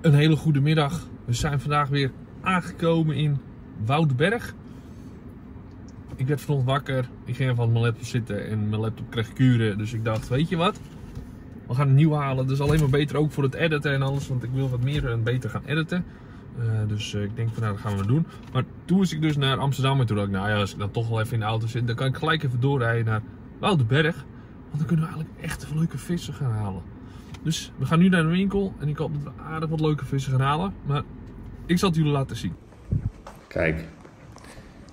Een hele goede middag. We zijn vandaag weer aangekomen in Woudenberg. Ik werd vanochtend wakker. Ik ging even aan mijn laptop zitten en mijn laptop kreeg kuren. Dus ik dacht, weet je wat? We gaan een nieuw halen. Dat is alleen maar beter ook voor het editen en alles. Want ik wil wat meer en beter gaan editen. Uh, dus uh, ik denk van nou, dat gaan we doen. Maar toen moest ik dus naar Amsterdam. En toen dacht ik, nou ja, als ik dan toch wel even in de auto zit, dan kan ik gelijk even doorrijden naar Woudenberg. Want dan kunnen we eigenlijk echt leuke vissen gaan halen. Dus we gaan nu naar de winkel en ik hoop dat we aardig wat leuke vissen gaan halen. Maar ik zal het jullie laten zien. Kijk,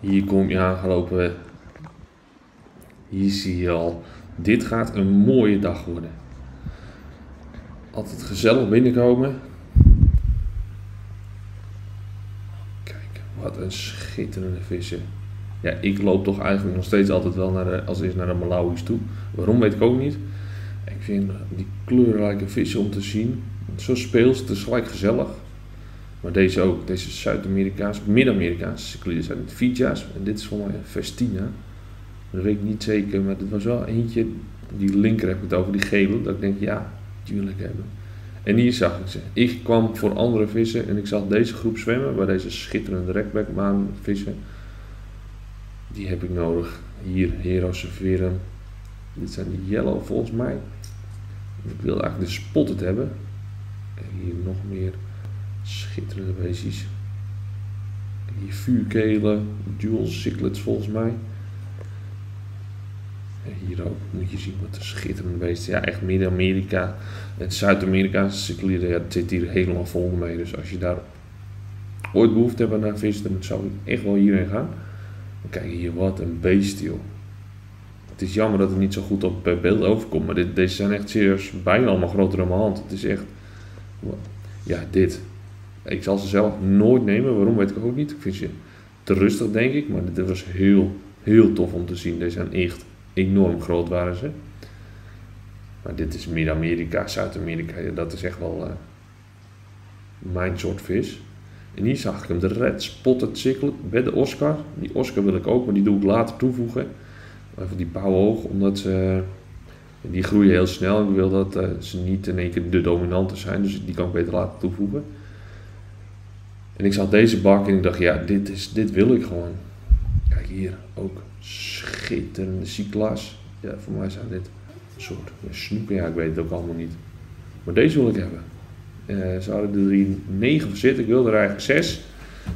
hier kom je aangelopen. Hier zie je al, dit gaat een mooie dag worden. Altijd gezellig binnenkomen. Kijk, wat een schitterende vissen. Ja, ik loop toch eigenlijk nog steeds altijd wel naar de, als eerst naar de Malawi's toe. Waarom weet ik ook niet. Ik vind die kleurrijke vissen om te zien. Zo speels, is gelijk gezellig. Maar deze ook, deze Zuid-Amerikaanse, Mid-Amerikaanse cycliden zijn het Fija's. En dit is voor mij Festina. Dat weet ik niet zeker, maar dit was wel eentje, die linker heb ik het over, die gele. Dat ik denk, ja, die ik hebben. En hier zag ik ze. Ik kwam voor andere vissen en ik zag deze groep zwemmen, bij deze schitterende rekbekmaan vissen. Die heb ik nodig. Hier, Hero Severum. Dit zijn de yellow volgens mij. Ik wil eigenlijk de spotted hebben. En hier nog meer schitterende beestjes. Hier vuurkelen, dual cichlids volgens mij. En hier ook moet je zien wat een schitterende beesten. Ja, echt Midden-Amerika en cycliden. Ja, zit hier helemaal vol mee. Dus als je daar ooit behoefte hebt naar vis, dan zou ik echt wel hierheen gaan. Kijk hier, wat een beest joh. Het is jammer dat het niet zo goed op beeld overkomt, maar dit, deze zijn echt serieus bijna allemaal groter dan mijn hand. Het is echt, ja dit. Ik zal ze zelf nooit nemen, waarom weet ik ook niet. Ik vind ze te rustig denk ik, maar dit was heel, heel tof om te zien. Deze zijn echt enorm groot waren ze. Maar dit is Midden-Amerika, Zuid-Amerika, dat is echt wel uh, mijn soort vis. En hier zag ik hem, de Red Spotted Ciclet bij de Oscar. Die Oscar wil ik ook, maar die doe ik later toevoegen. Even die hoog, omdat ze, die groeien heel snel. Ik wil dat uh, ze niet in één keer de dominante zijn, dus die kan ik beter laten toevoegen. En ik zag deze bak en ik dacht, ja, dit, is, dit wil ik gewoon. Kijk hier, ook schitterende cyclas. Ja, voor mij zijn dit een soort snoeken, ja, ik weet het ook allemaal niet. Maar deze wil ik hebben. Uh, ze hadden er hier 9 voor zitten, ik wilde er eigenlijk 6.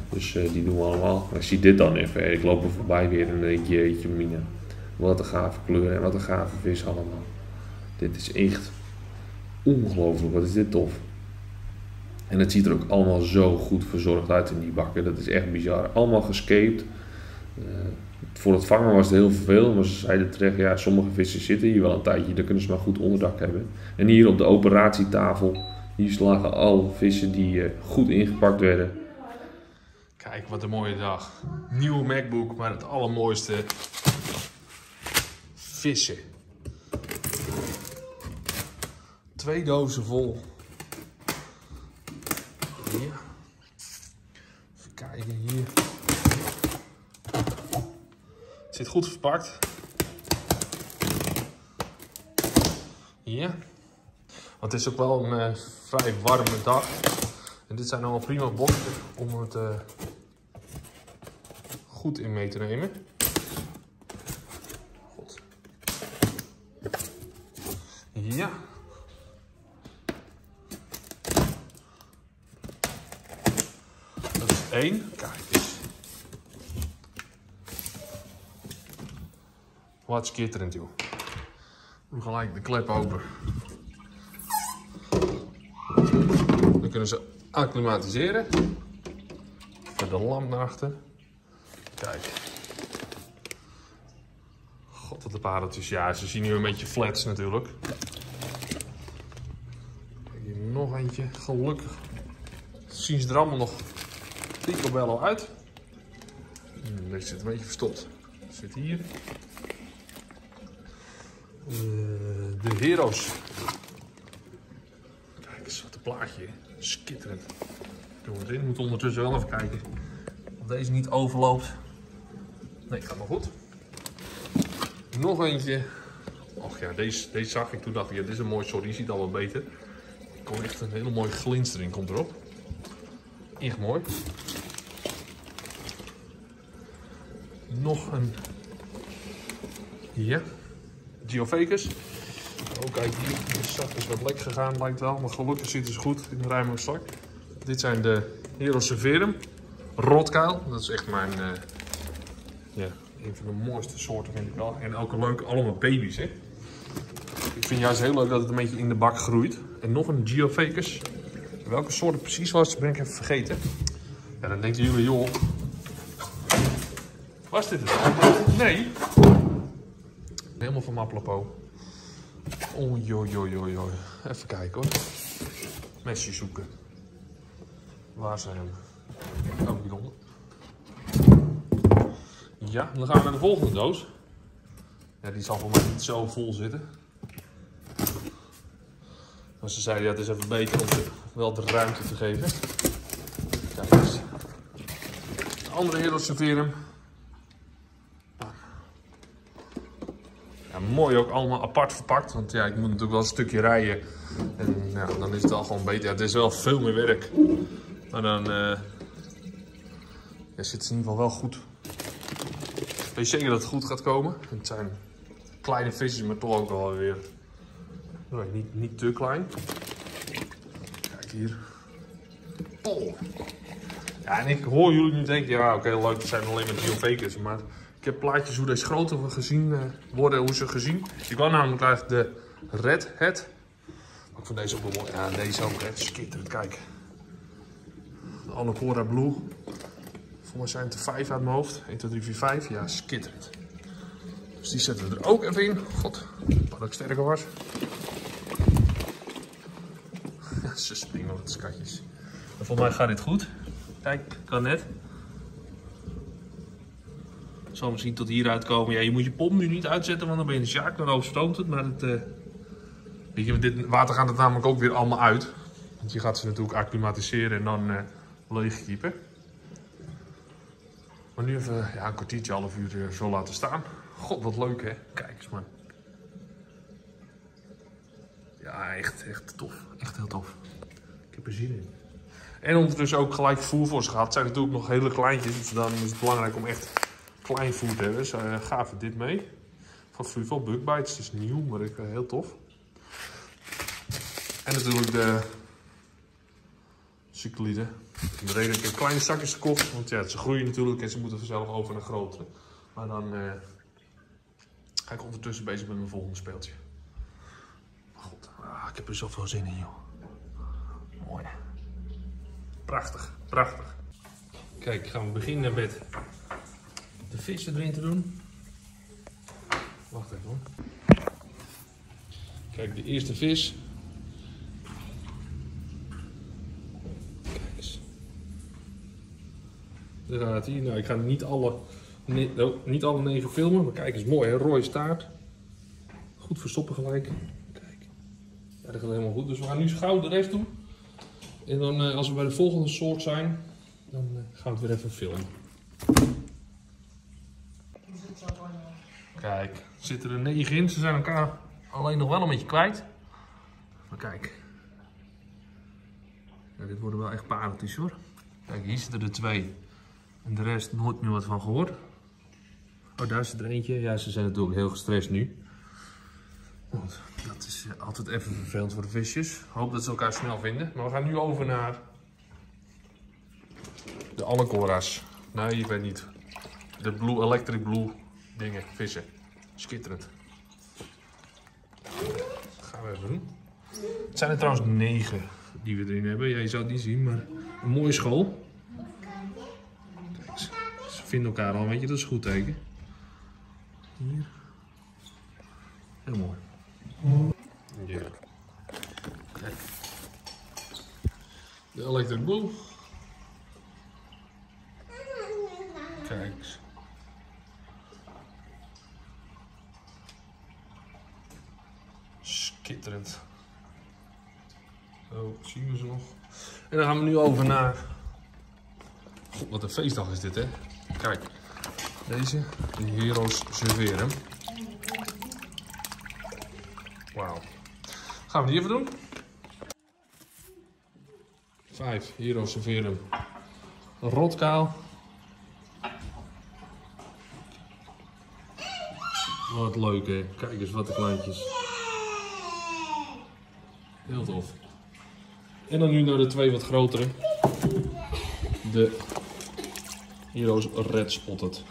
Dus die doen we allemaal. Maar ik zie dit dan even. Ik loop er voorbij weer en denk jeetje mine. Wat een gave kleuren en wat een gave vis allemaal. Dit is echt ongelooflijk. Wat is dit tof. En het ziet er ook allemaal zo goed verzorgd uit in die bakken. Dat is echt bizar. Allemaal gescaped. Uh, voor het vangen was het heel veel. Maar ze zeiden terecht, ja, sommige vissen zitten hier wel een tijdje. Dan kunnen ze maar goed onderdak hebben. En hier op de operatietafel hier lagen al vissen die uh, goed ingepakt werden. Kijk, wat een mooie dag. Nieuwe MacBook, maar het allermooiste. Vissen. Twee dozen vol. Hier. Even kijken hier. Het zit goed verpakt. Hier. Want het is ook wel een uh, vrij warme dag. En dit zijn allemaal prima boxen om het uh, goed in mee te nemen. Ja. Dat is één. Kijk eens. Wat schitterend joh. Doe gelijk de klep open. Dan kunnen ze acclimatiseren. Voor de lamp naar achter. Kijk. God, wat de pareltjes. Ja, ze zien nu een beetje flats natuurlijk. Kijk, hier Gelukkig zien ze er allemaal nog picobello uit. Hmm, deze zit een beetje verstopt. Zit hier. Uh, de Heroes plaatje. Skitterend. Doen we erin. Moet ondertussen wel even kijken of deze niet overloopt. Nee, gaat maar goed. Nog eentje. Och ja, deze, deze zag ik toen dacht ik, ja, dit is een mooi soort, die ziet al wat beter. Komt echt een hele mooie glinstering komt erop. Echt mooi. Nog een. Ja. Geofocus. Oh, kijk hier. De zak is wat lek gegaan, lijkt wel. Maar gelukkig zitten ze goed in de ruime zak. Dit zijn de Hero Severum. Rotkuil. Dat is echt mijn. eh, ja, een van de mooiste soorten vind ik wel. En ook leuk, allemaal baby's, hè. Ik vind juist heel leuk dat het een beetje in de bak groeit. En nog een Geofocus. Welke soort het precies was, ben ik even vergeten. Ja, dan denken jullie, joh. Was dit het? Nee. Helemaal van Maplapo. Oei. Even kijken hoor. Messi zoeken. Waar zijn we? Oh, hieronder. Ja, dan gaan we naar de volgende doos. Ja, die zal voor mij niet zo vol zitten. Maar ze zeiden, ja, het is even beter om ze wel de ruimte te geven. Kijk eens. De andere Severum. Ja, mooi ook allemaal apart verpakt. Want ja, ik moet natuurlijk wel een stukje rijden. En ja, dan is het al gewoon beter. Ja, het is wel veel meer werk. Maar dan eh, ja, zit het in ieder geval wel goed. Ik weet zeker dat het goed gaat komen. Het zijn kleine visjes, maar toch ook wel weer niet, niet te klein. Kijk hier. Oh. Ja, en ik hoor jullie nu denken, ja oké leuk, het zijn alleen maar geofakers. Maar ik heb plaatjes hoe deze groter gezien eh, worden, hoe ze gezien. Ik wou namelijk eigenlijk de Red Hat. Ik deze ook wel mooi. Ja, deze ook echt schitterend, kijk. De Annapora Blue. Voor mij zijn het er 5 uit mijn hoofd. 1, 2, 3, 4, 5. Ja, skitterend. Dus die zetten we er ook even in. God, wat ik sterker was. Ze springen wat skatjes. En volgens mij gaat dit goed. Kijk, kan net. Zal misschien tot hieruit komen. Ja, je moet je pomp nu niet uitzetten, want dan ben je de sjaak. Dan overstroomt het. Maar het, eh, weet je, dit water gaat het namelijk ook weer allemaal uit. Want je gaat ze natuurlijk acclimatiseren en dan eh leegkiepen. Maar nu even ja, een kwartiertje, half uur eh, zo laten staan. God, wat leuk hè. Kijk eens man. Ja, echt, echt tof. Echt heel tof. Er zin in. En ondertussen ook gelijk voer voor ze gehad. Het zijn natuurlijk nog hele kleintjes. Dus dan is het belangrijk om echt klein voer te hebben. Dus uh, gaven dit mee. Van Fruval Bugbites. Het is nieuw, maar ik, uh, heel tof. En natuurlijk de cycliden. De reden dat ik in kleine zakjes gekocht, want ja, ze groeien natuurlijk en ze moeten vanzelf over naar grotere. Maar dan uh, ga ik ondertussen bezig met mijn volgende speeltje. God, ah, ik heb er zoveel zin in, joh. Mooi. Prachtig, prachtig. Kijk, gaan we beginnen met de vissen erin te doen. Wacht even hoor. Kijk, de eerste vis. Daar gaat hij. Nou, ik ga niet alle, ne oh, niet alle negen filmen, maar kijk eens mooi, hè? rode staart. Goed verstoppen gelijk. Kijk. Ja, dat gaat helemaal goed. Dus we gaan nu gauw de rest doen. En dan, uh, als we bij de volgende soort zijn, dan uh, gaan we het weer even filmen. Kijk, zitten er negen in. Ze zijn elkaar alleen nog wel een beetje kwijt. Maar kijk. Ja, dit worden wel echt pareltjes hoor. Kijk, hier zitten er twee. En de rest nooit meer wat van gehoord. Oh, daar zit er eentje. Ja, ze zijn natuurlijk heel gestrest nu. Altijd even vervelend voor de visjes. Hoop dat ze elkaar snel vinden. Maar we gaan nu over naar de Anacora's. Nee, ik weet niet. De Blue Electric Blue dingen, vissen. Schitterend. Dat gaan we even doen. Het zijn er trouwens negen die we erin hebben. Ja, je zou het niet zien, maar een mooie school vinden elkaar al, weet je, dat is goed teken. Hier. Heel mooi. De Electric. Kijk eens. Skitterend. Zo, zien we ze nog. En dan gaan we nu over naar... God, wat een feestdag is dit, hè? Kijk, deze, de Heroes Serveren. Wauw. Gaan we die even doen? 5. Hero Severum. Rotkaal. Wat leuk hè. Kijk eens wat de kleintjes. Heel tof. En dan nu naar de twee wat grotere. De Heroes Red Spotted.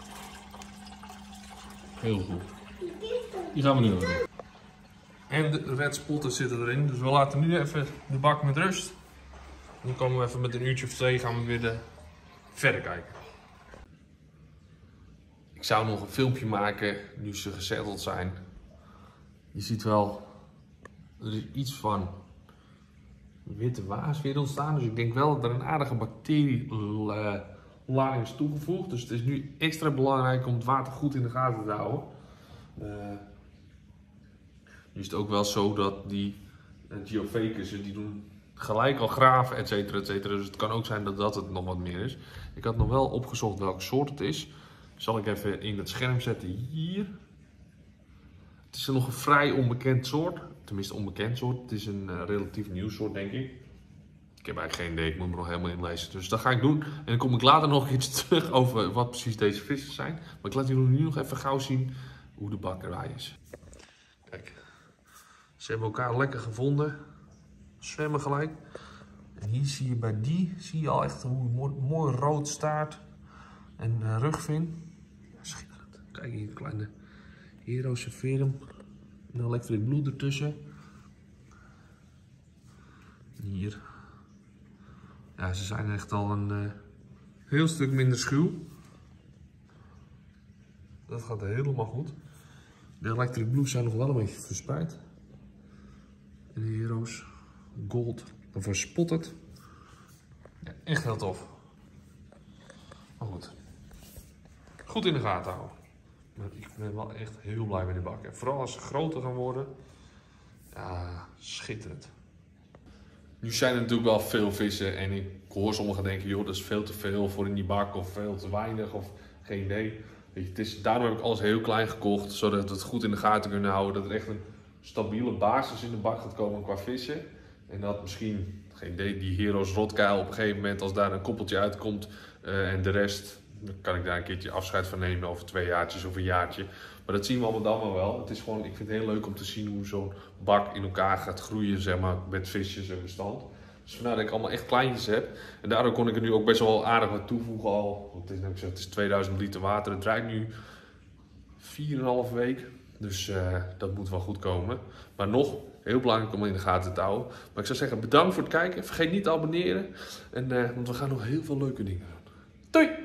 Heel goed. Die gaan we nu doen. En de Red Spotted zitten erin. Dus we laten nu even de bak met rust. Dan komen we even met een uurtje of twee gaan we weer de verder kijken. Ik zou nog een filmpje maken nu ze gezetteld zijn. Je ziet wel, er is iets van witte waas weer ontstaan. Dus ik denk wel dat er een aardige bacterielading is toegevoegd. Dus het is nu extra belangrijk om het water goed in de gaten te houden. Uh, is het ook wel zo dat die uh, geofacussen, die doen gelijk al graven, et cetera, et cetera. Dus het kan ook zijn dat dat het nog wat meer is. Ik had nog wel opgezocht welke soort het is. Zal ik even in het scherm zetten hier. Het is nog een vrij onbekend soort. Tenminste onbekend soort. Het is een uh, relatief nieuw soort denk ik. Ik heb eigenlijk geen idee. Ik moet me nog helemaal inlezen. Dus dat ga ik doen. En dan kom ik later nog iets terug over wat precies deze vissen zijn. Maar ik laat jullie nu nog even gauw zien hoe de bakkerij is. Kijk. Ze hebben elkaar lekker gevonden. Zwemmen gelijk. En hier zie je bij die, zie je al echt hoe mooi, mooi rood staart en uh, rugvin. Schitterend. Kijk hier, kleine Hero Severum. Een electric blue ertussen. Hier. Ja, ze zijn echt al een uh, heel stuk minder schuw. Dat gaat helemaal goed. De electric blues zijn nog wel een beetje verspreid. En de Heroes Gold of Spotted. Ja, echt heel tof. Maar goed. Goed in de gaten houden. Maar ik ben wel echt heel blij met die bak. En vooral als ze groter gaan worden. Ja, schitterend. Nu zijn er natuurlijk wel veel vissen. En ik hoor sommigen denken, joh, dat is veel te veel voor in die bak. Of veel te weinig. Of geen idee. Weet je, het is, daarom heb ik alles heel klein gekocht. Zodat we het goed in de gaten kunnen houden. Dat er echt een stabiele basis in de bak gaat komen qua vissen. En dat misschien, geen idee, die Heroes Rotkuil op een gegeven moment, als daar een koppeltje uitkomt uh, en de rest, dan kan ik daar een keertje afscheid van nemen over twee jaartjes of een jaartje. Maar dat zien we allemaal dan wel. Het is gewoon, ik vind het heel leuk om te zien hoe zo'n bak in elkaar gaat groeien, zeg maar, met visjes en bestand. Dus vandaar dat ik allemaal echt kleintjes heb. En daardoor kon ik er nu ook best wel aardig wat toevoegen al. Het is, ik zeg, het is 2000 liter water. Het draait nu 4,5 week. Dus uh, dat moet wel goed komen. Maar nog, heel belangrijk om in de gaten te houden. Maar ik zou zeggen, bedankt voor het kijken. Vergeet niet te abonneren. En, uh, want we gaan nog heel veel leuke dingen doen. Doei!